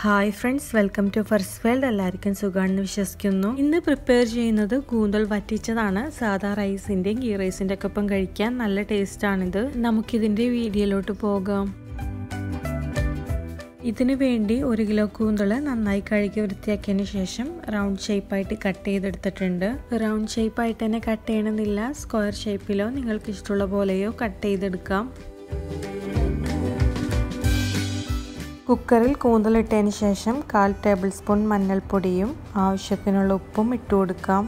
Hi friends welcome to first world എല്ലാവർക്കും സുഖമാണെന്ന് വിശ്വസിക്കുന്നു. ഇന്ന് പ്രിപ്പയർ ചെയ്യുന്നത് കൂന്തൽ വറ്റിച്ചതാണ്. സാധാ റൈസിന്റെയും ഗീ റൈസിന്റെ ഒക്കെ ഒപ്പം കഴിക്കാൻ നല്ല ടേസ്റ്റാണിത് നമുക്കിതിന്റെ വീഡിയോയിലോട്ട് പോകാം. ഇതിനു വേണ്ടി ഒരു കിലോ കൂന്തൽ നന്നായി കഴുകി വൃത്തിയാക്കിയതിന് ശേഷം റൗണ്ട് ഷേപ്പായിട്ട് കട്ട് ചെയ്തെടുത്തിട്ടുണ്ട്. റൗണ്ട് ഷേപ്പായിട്ട് തന്നെ കട്ട് ചെയ്യണമെന്നില്ല. സ്ക്വയർ ഷേപ്പിലോ നിങ്ങൾക്ക് ഇഷ്ടമുള്ള പോലെയോ കട്ട് ചെയ്തെടുക്കാം. കുക്കറിൽ കൂന്തലിട്ടതിന് ശേഷം കാൽ ടേബിൾ സ്പൂൺ മഞ്ഞൾപ്പൊടിയും ആവശ്യത്തിനുള്ള ഉപ്പും ഇട്ട് കൊടുക്കാം.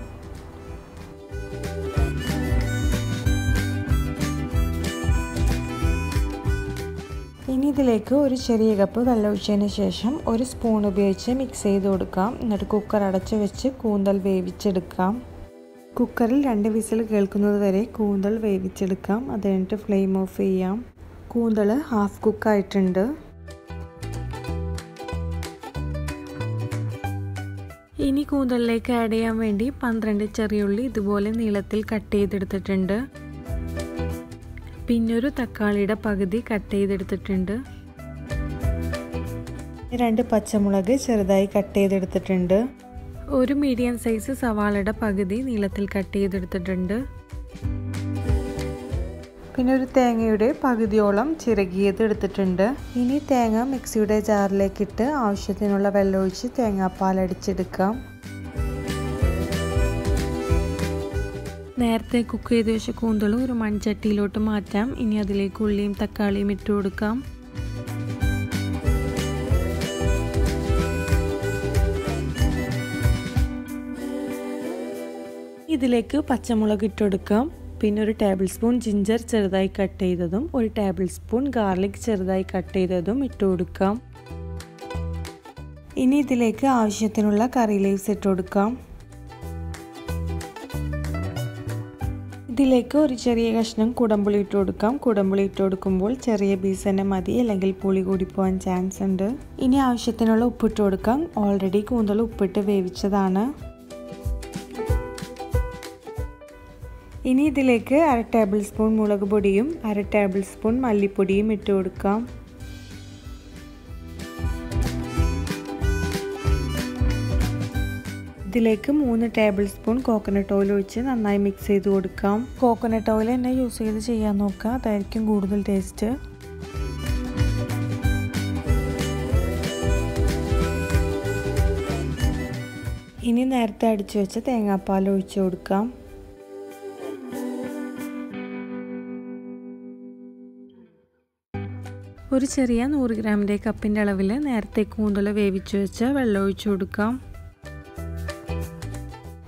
ഇനി ഇതിലേക്ക് ഒരു ചെറിയ കപ്പ് വെള്ളം ഒഴിച്ചതിന് ശേഷം ഒരു സ്പൂൺ ഉപയോഗിച്ച് മിക്സ് ചെയ്ത് കൊടുക്കാം. എന്നിട്ട് കുക്കർ അടച്ചു വെച്ച് കൂന്തൽ വേവിച്ചെടുക്കാം. കുക്കറിൽ രണ്ട് വിസിൽ കേൾക്കുന്നത് വരെ കൂന്തൽ വേവിച്ചെടുക്കാം. അത് കഴിഞ്ഞിട്ട് ഫ്ലെയിം ഓഫ് ചെയ്യാം. കൂന്തൽ ഹാഫ് കുക്കായിട്ടുണ്ട്. ഇനി കൂന്തലിലേക്ക് ആഡ് ചെയ്യാൻ വേണ്ടി പന്ത്രണ്ട് ചെറിയുള്ളി ഇതുപോലെ നീളത്തിൽ കട്ട് ചെയ്തെടുത്തിട്ടുണ്ട്. പിന്നെ ഒരു തക്കാളിയുടെ പകുതി കട്ട് ചെയ്തെടുത്തിട്ടുണ്ട്. രണ്ട് പച്ചമുളക് ചെറുതായി കട്ട് ചെയ്തെടുത്തിട്ടുണ്ട്. ഒരു മീഡിയം സൈസ് സവാളയുടെ പകുതി നീളത്തിൽ കട്ട് ചെയ്തെടുത്തിട്ടുണ്ട്. പിന്നെ ഒരു തേങ്ങയുടെ പകുതിയോളം ചിരകിയത് എടുത്തിട്ടുണ്ട്. ഇനി തേങ്ങ മിക്സിയുടെ ജാറിലേക്കിട്ട് ആവശ്യത്തിനുള്ള വെള്ളം ഒഴിച്ച് തേങ്ങാപ്പാൽ അടിച്ചെടുക്കാം. നേരത്തെ കുക്ക് ചെയ്ത് വെച്ച കൂന്തളും ഒരു മൺചട്ടിയിലോട്ട് മാറ്റാം. ഇനി അതിലേക്ക് ഉള്ളിയും തക്കാളിയും ഇട്ട് കൊടുക്കാം. ഇതിലേക്ക് പച്ചമുളക് ഇട്ടുകൊടുക്കാം പിന്നെ ഒരു ടേബിൾ സ്പൂൺ ജിഞ്ചർ ചെറുതായി കട്ട് ചെയ്തതും ഒരു ടേബിൾ സ്പൂൺ ഗാർലിക് ചെറുതായി കട്ട് ചെയ്തതും ഇട്ട് കൊടുക്കാം. ഇനി ഇതിലേക്ക് ആവശ്യത്തിനുള്ള കറി ലീവ്സ് ഇട്ട് കൊടുക്കാം. ഇതിലേക്ക് ഒരു ചെറിയ കഷ്ണം കുടമ്പുളി ഇട്ട് കൊടുക്കാം. കുടമ്പുളി ഇട്ട് കൊടുക്കുമ്പോൾ ചെറിയ പീസ് തന്നെ മതി അല്ലെങ്കിൽ പുളി കൂടി പോകാൻ ചാൻസ് ഉണ്ട്. ഇനി ആവശ്യത്തിനുള്ള ഉപ്പിട്ട് കൊടുക്കാം. ഓൾറെഡി കൂന്തൽ ഉപ്പിട്ട് വേവിച്ചതാണ്. ഇനി ഇതിലേക്ക് അര ടേബിൾ സ്പൂൺ മുളക് പൊടിയും അര ടേബിൾ സ്പൂൺ മല്ലിപ്പൊടിയും ഇട്ട് കൊടുക്കാം. ഇതിലേക്ക് മൂന്ന് ടേബിൾ സ്പൂൺ കോക്കനട്ട് ഓയിൽ ഒഴിച്ച് നന്നായി മിക്സ് ചെയ്ത് കൊടുക്കാം. കോക്കനട്ട് ഓയിൽ തന്നെ യൂസ് ചെയ്ത് ചെയ്യാൻ നോക്കുക അതായിരിക്കും കൂടുതൽ ടേസ്റ്റ് ഇനി നേരത്തെ അടിച്ചു വെച്ച തേങ്ങാപ്പാൽ ഒഴിച്ചു കൊടുക്കാം. ഒരു ചെറിയ നൂറ് ഗ്രാമിന്റെ കപ്പിന്റെ അളവിൽ നേരത്തെ കൂന്തൽ വേവിച്ചു വെച്ച് വെള്ളം ഒഴിച്ചു കൊടുക്കാം.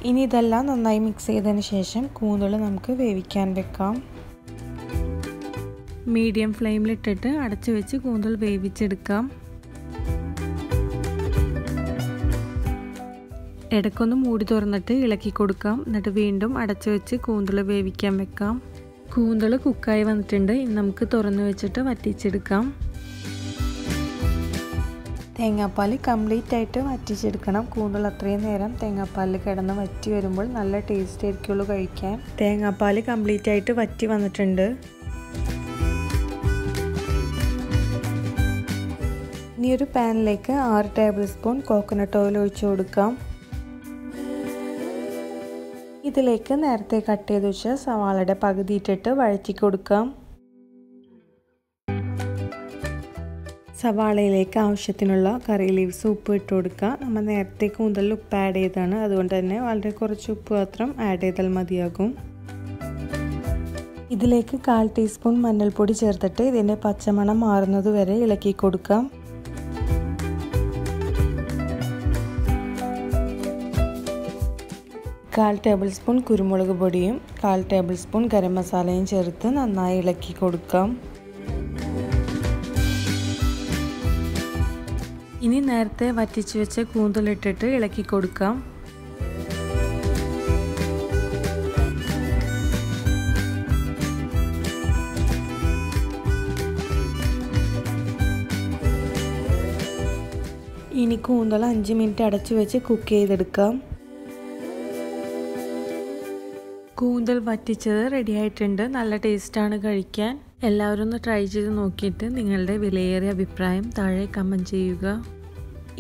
ഇനി ഇതെല്ലാം നന്നായി മിക്സ് ചെയ്തതിന് ശേഷം കൂന്തൽ നമുക്ക് വേവിക്കാൻ വെക്കാം. മീഡിയം ഫ്ലെയിമിലിട്ടിട്ട് അടച്ചു വെച്ച് കൂന്തൽ വേവിച്ചെടുക്കാം. ഇടയ്ക്കൊന്ന് മൂടി തുറന്നിട്ട് ഇളക്കി കൊടുക്കാം. എന്നിട്ട് വീണ്ടും അടച്ചു വെച്ച് കൂന്തൽ വേവിക്കാൻ വെക്കാം. കൂന്തൽ കുക്കായി വന്നിട്ടുണ്ട്. ഇനി നമുക്ക് തുറന്ന് വെച്ചിട്ട് വറ്റിച്ചെടുക്കാം. തേങ്ങാപ്പാൽ കംപ്ലീറ്റ് ആയിട്ട് വറ്റിച്ചെടുക്കണം. കൂന്തൽ അത്രയും നേരം തേങ്ങാപ്പാലിൽ കിടന്ന് വറ്റി വരുമ്പോൾ നല്ല ടേസ്റ്റ് ആയിരിക്കുള്ളൂ കഴിക്കാൻ. തേങ്ങാപ്പാൽ കംപ്ലീറ്റ് ആയിട്ട് വറ്റി വന്നിട്ടുണ്ട്. ഇനി ഒരു പാനിലേക്ക് ആറ് ടേബിൾ സ്പൂൺ കോക്കനട്ട് ഓയിൽ ഒഴിച്ചു കൊടുക്കാം. ഇതിലേക്ക് നേരത്തെ കട്ട് ചെയ്ത് വെച്ച സവാളയുടെ പകുതി ഇട്ടിട്ട് വഴറ്റി കൊടുക്കാം. സവാളയിലേക്ക് ആവശ്യത്തിനുള്ള കറി ലീവ്സ് ഉപ്പ് ഇട്ട് കൊടുക്കുക. നമ്മൾ നേരത്തെ കൂന്തൽ ഉപ്പ് ആഡ് ചെയ്താണ് അതുകൊണ്ട് തന്നെ വളരെ കുറച്ച് ഉപ്പ് മാത്രം ആഡ് ചെയ്താൽ മതിയാകും. ഇതിലേക്ക് കാൽ ടീസ്പൂൺ മഞ്ഞൾപ്പൊടി ചേർത്തിട്ട് ഇതിന്റെ പച്ചമണം മാറുന്നത് വരെ ഇളക്കി കൊടുക്കാം. കാൽ ടേബിൾ സ്പൂൺ കുരുമുളക് പൊടിയും കാൽ ടേബിൾ സ്പൂൺ ഗരം മസാലയും ചേർത്ത് നന്നായി ഇളക്കി കൊടുക്കാം. ഇനി നേരത്തെ വറ്റിച്ച് വെച്ച കൂന്തലിട്ടിട്ട് ഇളക്കി കൊടുക്കാം. ഇനി കൂന്തൽ അഞ്ച് മിനിറ്റ് അടച്ചു വെച്ച് കുക്ക് ചെയ്തെടുക്കാം. കൂന്തൽ വറ്റിച്ചത് റെഡി ആയിട്ടുണ്ട്. നല്ല ടേസ്റ്റാണ് കഴിക്കാൻ. എല്ലാവരും ഒന്ന് ട്രൈ ചെയ്ത് നോക്കിയിട്ട് നിങ്ങളുടെ വിലയേറിയ അഭിപ്രായം താഴെ കമന്റ് ചെയ്യുക.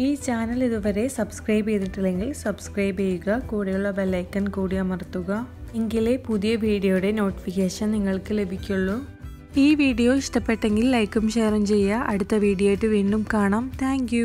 ഈ ചാനൽ ഇതുവരെ സബ്സ്ക്രൈബ് ചെയ്തിട്ടില്ലെങ്കിൽ സബ്സ്ക്രൈബ് ചെയ്യുക. കൂടെയുള്ള ബെല്ലൈക്കൺ കൂടി അമർത്തുക. എങ്കിലേ പുതിയ വീഡിയോയുടെ നോട്ടിഫിക്കേഷൻ നിങ്ങൾക്ക് ലഭിക്കുള്ളൂ. ഈ വീഡിയോ ഇഷ്ടപ്പെട്ടെങ്കിൽ ലൈക്കും ഷെയറും ചെയ്യുക. അടുത്ത വീഡിയോ ആയിട്ട് വീണ്ടും കാണാം. താങ്ക്